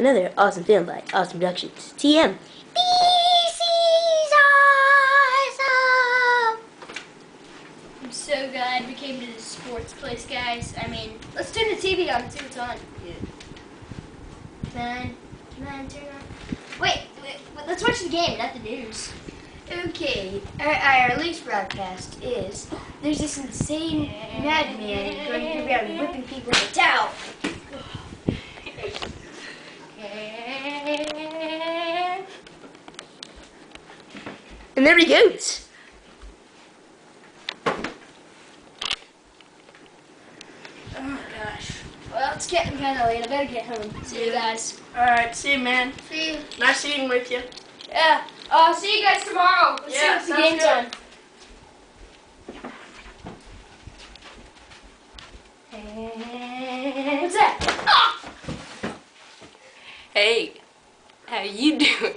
another awesome film by Awesome Productions. TM. This is awesome. I'm so glad we came to this sports place, guys. I mean, let's turn the TV on and see what's on. Come on, come on, turn on. Wait, wait, wait, let's watch the game, not the news. Okay, our, our latest broadcast is there's this insane madman going around whipping people with a towel. And there he goes. Oh my gosh. Well, it's getting kind of late. I better get home. See you guys. Alright, see you, man. See you. Nice eating with you. Yeah. I'll uh, see you guys tomorrow. Let's Yeah, see what's the game's good. on. What's that? Ah! Hey, how you doing?